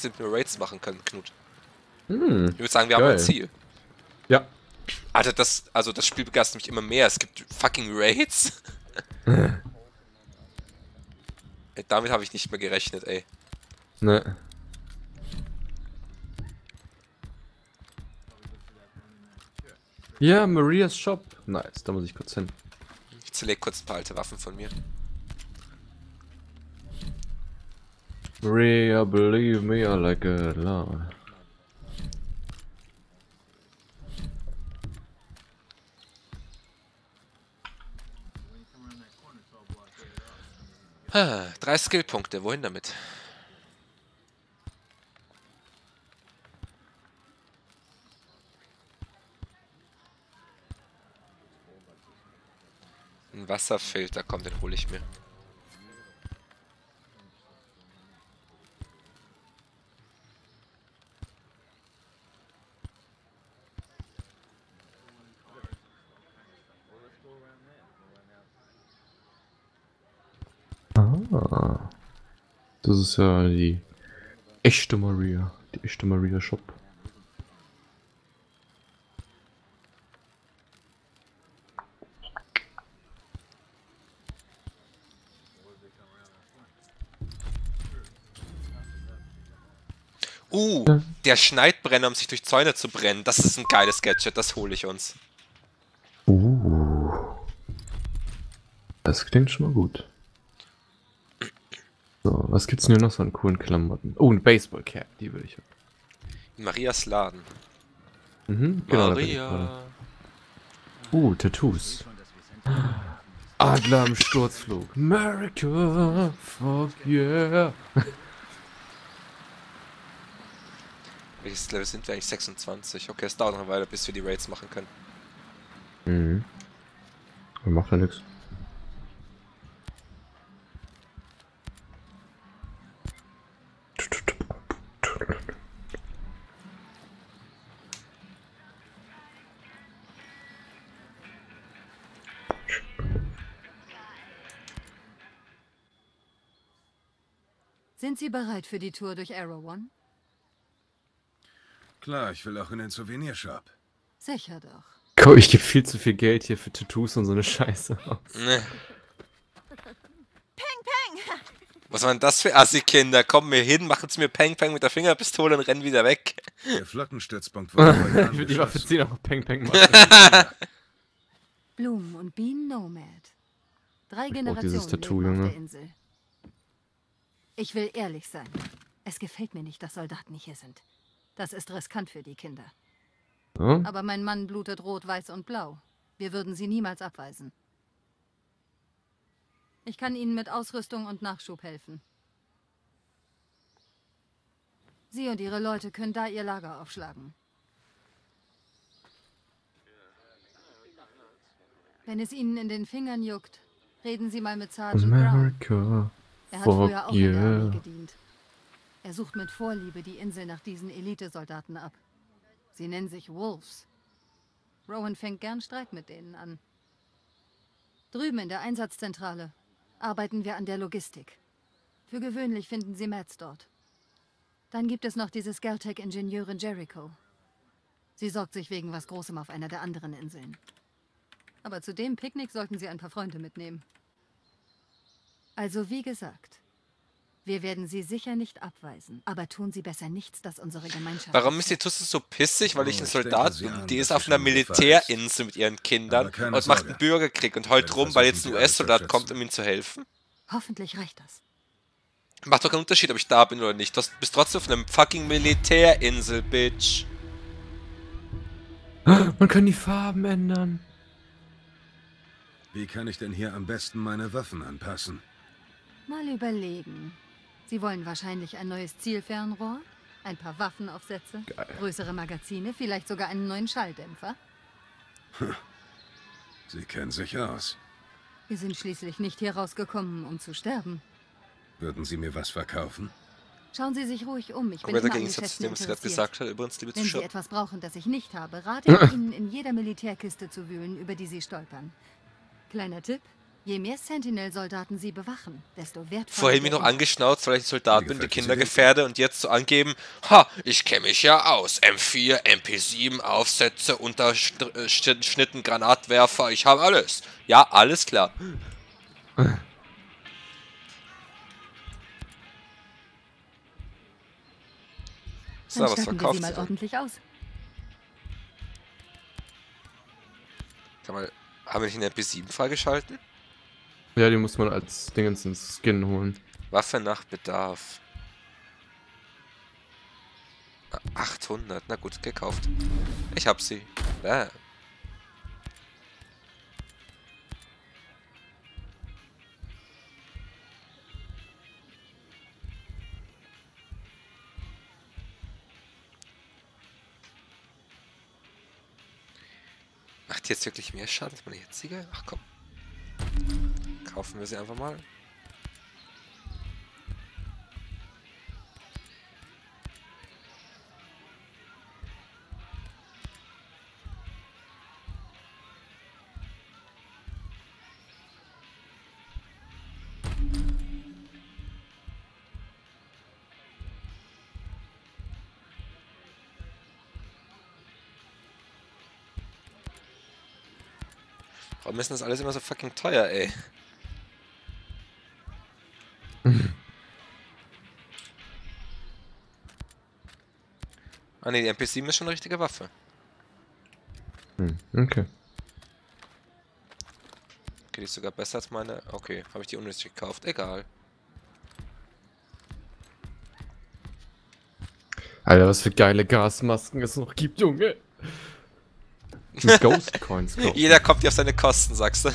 sind wir Raids machen können, Knut. Hm, Ich würde sagen, wir haben Geil. ein Ziel. ja. Alter, das, also das Spiel begeistert mich immer mehr. Es gibt fucking Raids. ey, damit habe ich nicht mehr gerechnet, ey. Ne. Ja, Marias Shop. Nice, da muss ich kurz hin. Ich zerleg kurz ein paar alte Waffen von mir. Maria, believe me, I like it a lot. Drei Skillpunkte, wohin damit? Ein Wasserfilter, komm, den hole ich mir. Ah. Das ist ja die echte Maria. Die echte Maria Shop. Uh, der Schneidbrenner, um sich durch Zäune zu brennen. Das ist ein geiles Gadget, das hole ich uns. Uh. Das klingt schon mal gut. Was gibt's denn hier noch so an coolen Klamotten? Oh, ein Baseball Cap, die will ich. haben. In Marias Laden. Mhm, genau. Maria. Uh, Tattoos. Adler im Sturzflug. America, fuck yeah. Welches Level sind wir eigentlich? 26. Okay, es dauert noch eine Weile, bis wir die Raids machen können. Mhm. Macht ja nix. Sind Sie bereit für die Tour durch Arrow One? Klar, ich will auch in den Souvenirshop. Sicher doch. Komm, ich gebe viel zu viel Geld hier für Tattoos und so eine Scheiße aus. Ne. Was waren das für Assi-Kinder? Kommen mir hin, machen's mir Peng Peng mit der Fingerpistole und rennen wieder weg. Der Flottenstützpunkt wurde Ich will die Waffe ziehen, auch Peng Peng machen. Blumen und Bienen Nomad. Drei Ich Generationen dieses Tattoo, leben auf Junge. der Insel. Ich will ehrlich sein. Es gefällt mir nicht, dass Soldaten hier sind. Das ist riskant für die Kinder. Ja? Aber mein Mann blutet rot, weiß und blau. Wir würden sie niemals abweisen. Ich kann Ihnen mit Ausrüstung und Nachschub helfen. Sie und Ihre Leute können da Ihr Lager aufschlagen. Wenn es Ihnen in den Fingern juckt, reden Sie mal mit Sergeant Brown. Er hat früher fuck auch in der Armee yeah. gedient. Er sucht mit Vorliebe die Insel nach diesen Elitesoldaten ab. Sie nennen sich Wolves. Rowan fängt gern Streit mit denen an. Drüben in der Einsatzzentrale arbeiten wir an der Logistik. Für gewöhnlich finden Sie Mats dort. Dann gibt es noch diese Skeltec-Ingenieurin Jericho. Sie sorgt sich wegen was Großem auf einer der anderen Inseln. Aber zu dem Picknick sollten Sie ein paar Freunde mitnehmen. Also wie gesagt, wir werden Sie sicher nicht abweisen, aber tun Sie besser nichts, das unsere Gemeinschaft... Warum ist die Tusse so pissig? Weil ich Oh, ein Soldat bin. Die ist dass auf einer Militärinsel mit ihren Kindern und macht einen Bürgerkrieg und heult rum, weil jetzt ein US-Soldat kommt, um ihm zu helfen. Hoffentlich reicht das. Macht doch keinen Unterschied, ob ich da bin oder nicht. Du bist trotzdem auf einem fucking Militärinsel, Bitch. Man kann die Farben ändern. Wie kann ich denn hier am besten meine Waffen anpassen? Mal überlegen. Sie wollen wahrscheinlich ein neues Zielfernrohr, ein paar Waffenaufsätze, Geil. größere Magazine, vielleicht sogar einen neuen Schalldämpfer. Sie kennen sich aus. Wir sind schließlich nicht hier rausgekommen, um zu sterben. Würden Sie mir was verkaufen? Schauen Sie sich ruhig um. Ich bin an Gegensatz zu dem, was gerade gesagt hat. Übrigens, liebe Wenn Sie etwas brauchen, das ich nicht habe, rate ich Ihnen, in jeder Militärkiste zu wühlen, über die Sie stolpern. Kleiner Tipp, Je mehr Sentinel-Soldaten sie bewachen, desto wertvoller. Vorhin mich noch angeschnauzt, weil ich ein Soldat bin, die Kinder gefährde und jetzt so angeben, ha, ich kenne mich ja aus. M4, MP7, Aufsätze, Unterschnitten, Granatwerfer, ich habe alles. Ja, alles klar. So, Dann was verkauft sie mal ordentlich aus. Sag mal, haben wir nicht einen MP7 freigeschalten? Ja, die muss man als Dingens ins Skin holen. Waffe nach Bedarf. Ah, 800, na gut, gekauft. Ich hab sie. Bam. Macht jetzt wirklich mehr Schaden als meine jetzige? Ach komm. Kaufen wir sie einfach mal. Warum ist das alles immer so fucking teuer, ey? Ah ne, die MP7 ist schon eine richtige Waffe. Hm, okay. Okay, die ist sogar besser als meine. Okay, habe ich die unnötig gekauft. Egal. Alter, was für geile Gasmasken es noch gibt, Junge. Mit Ghost Coins kaufen. Jeder kommt hier auf seine Kosten, sagst du?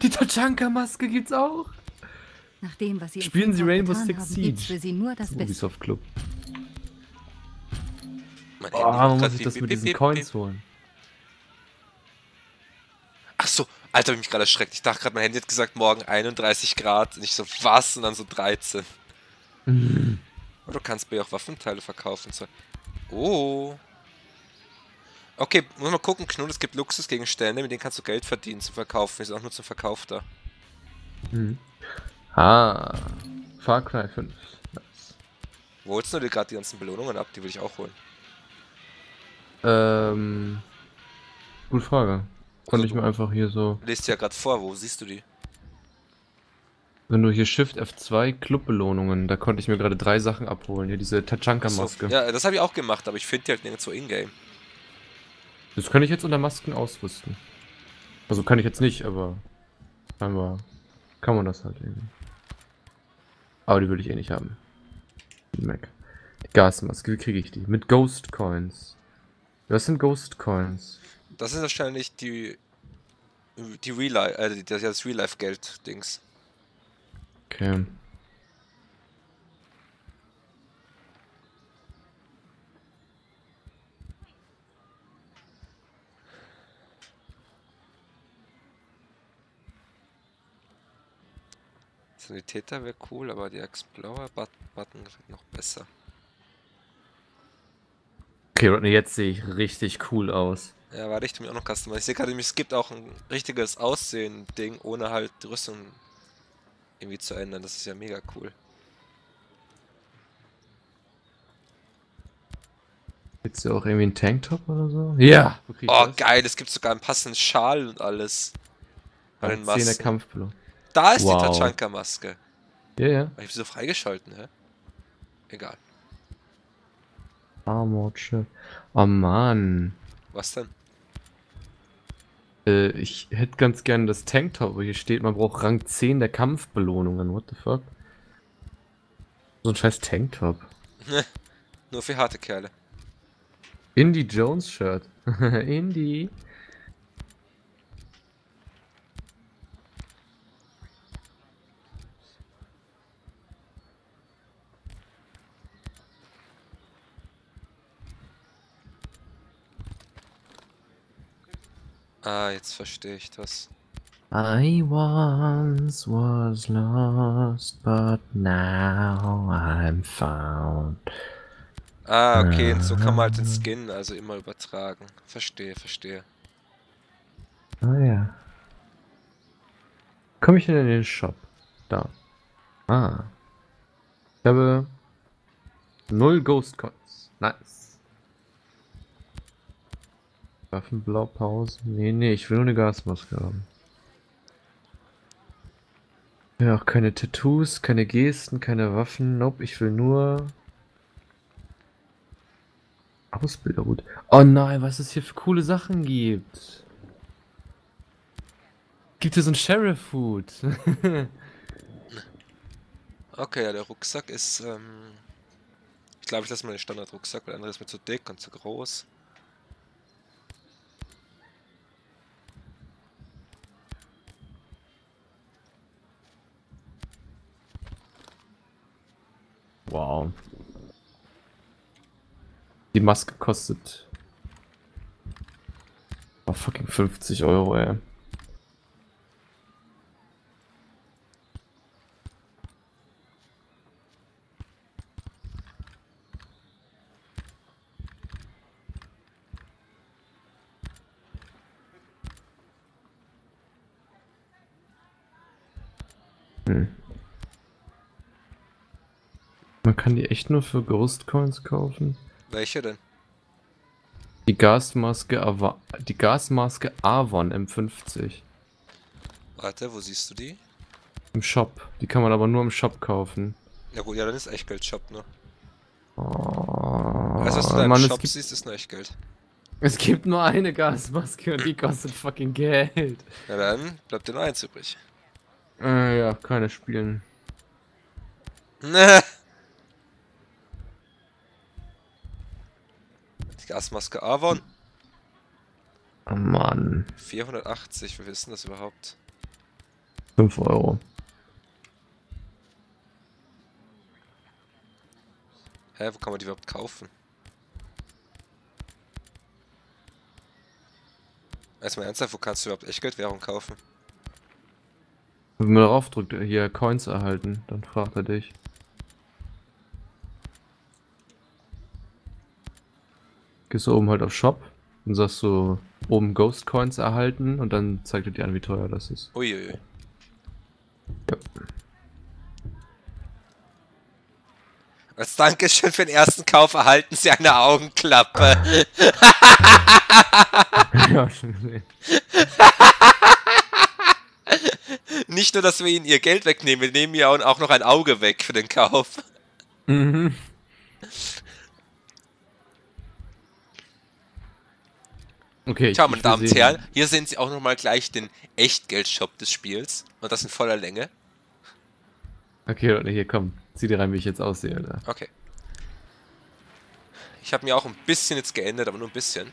Die Tachanka-Maske gibt's auch. Nach dem, was sie Spielen Sie Rainbow Six Siege. für sie nur das Beste. Ubisoft Club. Oh, muss piep, das mit diesen Coins holen. Ach so, Alter, hab ich mich gerade erschreckt. Ich dachte gerade, mein Handy hat gesagt, morgen 31 Grad. Und ich so, was? Und dann so 13. Aber du kannst mir auch Waffenteile verkaufen. So. Oh. Okay, muss mal gucken, Knull, es gibt Luxusgegenstände, mit denen kannst du Geld verdienen zum Verkaufen. Die sind auch nur zum Verkauf da. Mhm. Ah, Far Cry 5. Nice. Wo holst du dir gerade die ganzen Belohnungen ab? Die will ich auch holen. Ähm, gute Frage. Konnte ich mir einfach hier so, Du liest ja gerade vor, wo siehst du die? wenn du hier Shift F2 Clubbelohnungen, da konnte ich mir gerade drei Sachen abholen. Hier diese Ach so, Tachanka-Maske. Ja, das habe ich auch gemacht, aber ich finde die halt nirgendwo in-game. Das kann ich jetzt unter Masken ausrüsten. Also kann ich jetzt nicht, aber scheinbar kann man das halt irgendwie. Aber die würde ich eh nicht haben. Die Mac. Die Gasmaske, wie kriege ich die? Mit Ghost Coins. Was sind Ghost Coins? Das ist wahrscheinlich die. Die Real Life, äh, das, das Real Life Geld-Dings. Okay. Sanitäter wäre cool, aber die Explorer-Button gefällt noch besser. Okay, Rodney, jetzt sehe ich richtig cool aus. Ja, warte, ich tu mir auch noch customize. Ich sehe gerade, es gibt auch ein richtiges Aussehen-Ding, ohne halt die Rüstung irgendwie zu ändern. Das ist ja mega cool. Willst du auch irgendwie einen Tanktop oder so? Ja! Ich Oh, das? geil, es gibt sogar einen passenden Schal und alles. Bei den Zehner Masken. Kampfbelohnung. Da ist Wow. die Tachanka-Maske. Ja, ja. Hab ich sie so freigeschalten, hä? Egal. Armored Shirt. Oh Mann. Was denn? Äh, ich hätte ganz gerne das Tanktop, wo hier steht, man braucht Rang 10 der Kampfbelohnungen. What the fuck? So ein scheiß Tanktop. Nur für harte Kerle. Indie Jones Shirt. Indie. Ah, jetzt verstehe ich das. I once was lost, but now I'm found. Ah, okay, und so kann man halt den Skin also immer übertragen. Verstehe, verstehe. Oh ja. Komme ich denn in den Shop? Da. Ah. Ich habe null Ghost Coins. Nice. Waffenblaupause? Nee, nee, ich will nur eine Gasmaske haben. Ja, auch keine Tattoos, keine Gesten, keine Waffen. Nope, ich will nur Ausbilderhut. Oh nein, was es hier für coole Sachen gibt. Gibt es so einen Sheriff-Hut? Okay, ja, der Rucksack ist, ähm... Ich glaube, ich lasse mal den Standard-Rucksack, weil der andere ist mir zu dick und zu groß. Wow. Die Maske kostet. Oh, fucking 50 Euro, ey. Kann die echt nur für Ghost Coins kaufen? Welche denn? Die Gasmaske, Ava die Gasmaske Avon M50. Warte, wo siehst du die? Im Shop. Die kann man aber nur im Shop kaufen. Ja gut, ja, dann ist Echtgeld-Shop nur. Oh, Alles, was du da im Mann, Shop gibt, siehst, ist nur Echtgeld. es gibt nur eine Gasmaske und die kostet fucking Geld. Ja, dann bleibt dir nur eins übrig. Äh, ja, keine spielen. Ne. Die Gasmaske Avon. Oh Mann. 480, wir wissen das überhaupt. 5 Euro. Hä, wo kann man die überhaupt kaufen? Erstmal ernsthaft, wo kannst du überhaupt Echtgeldwährung kaufen? Wenn man darauf drückt, hier Coins erhalten, dann fragt er dich. Gehst du oben halt auf Shop und sagst du oben Ghost Coins erhalten und dann zeigt er dir an, wie teuer das ist. Uiuiui. Ja. Als Dankeschön für den ersten Kauf erhalten Sie eine Augenklappe. ja, schon gesehen. Nicht nur, dass wir Ihnen Ihr Geld wegnehmen, wir nehmen Ihnen auch noch ein Auge weg für den Kauf. Mhm. Okay, Tja, meine Damen und. Herren, hier sehen Sie auch nochmal gleich den Echtgeldshop des Spiels. Und das in voller Länge. Okay, Leute, hier komm. Zieh dir rein, wie ich jetzt aussehe, Alter. Okay. Ich habe mir auch ein bisschen jetzt geändert, aber nur ein bisschen.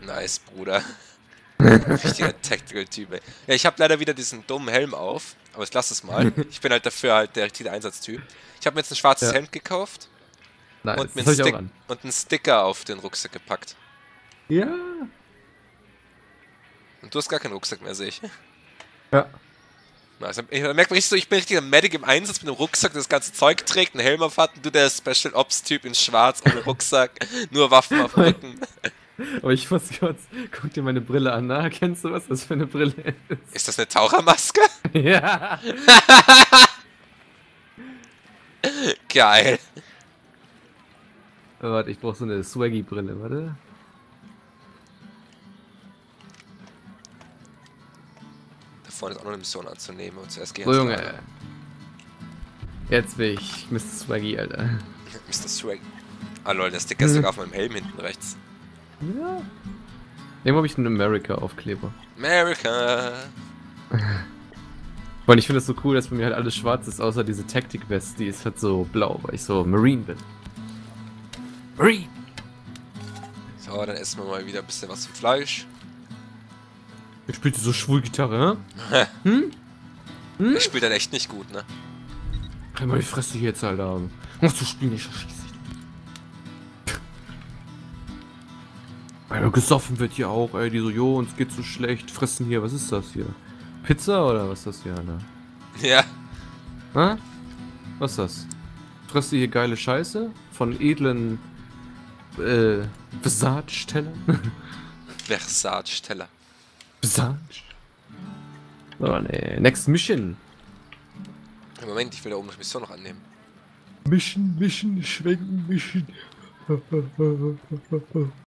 Nice, Bruder. Richtiger Tactical-Typ, ey. Ja, ich habe leider wieder diesen dummen Helm auf, aber ich lasse es mal. Ich bin halt dafür halt der richtige Einsatztyp. Ich habe mir jetzt ein schwarzes Ja. Hemd gekauft Nice, und, mir einen Stick und einen Sticker auf den Rucksack gepackt. Ja. Und du hast gar keinen Rucksack mehr, sehe ich. Ja. Also, ich merke richtig so, ich bin richtiger Medic im Einsatz mit einem Rucksack, der das ganze Zeug trägt, einen Helm auf hat und du der Special Ops Typ in schwarz ohne Rucksack, nur Waffen auf dem Rücken. Aber ich muss kurz, guck dir meine Brille an, na? Kennst du, was das für eine Brille ist? Ist das eine Tauchermaske? ja. Geil. Oh, warte, ich brauch so eine Swaggy-Brille, warte. Vorne ist auch noch eine Mission anzunehmen und zuerst gehen. So, Junge. Jetzt bin ich Mr. Swaggy, Alter. Mr. Swag. Ah lol, der Sticker ist sogar auf meinem Helm hinten rechts. Ja. Irgendwo habe ich einen America-Aufkleber. America. Und ich finde es so cool, dass bei mir halt alles schwarz ist, außer diese Tactic-West, die ist halt so blau, weil ich so Marine bin. Marine! So, dann essen wir mal wieder ein bisschen was zum Fleisch. Jetzt spielt sie so schwul Gitarre, hä? Hm? Ich spiele dann echt nicht gut, ne? Kann mal die Fresse hier jetzt halt haben. Musst du spielen, ich verschieße dich. Alter, gesoffen wird hier auch, ey. Die so, jo, uns geht so schlecht. Fressen hier, was ist das hier? Pizza oder was ist das hier, Alter? Ja. Hä? Was ist das? Fresst ihr hier geile Scheiße? Von edlen, äh, Visage-Tellern? Versace-Teller. Visage? Oh nee. Next Mission. Moment, ich will da oben noch Mission noch annehmen. Mission, Mission, schwenken, Mission.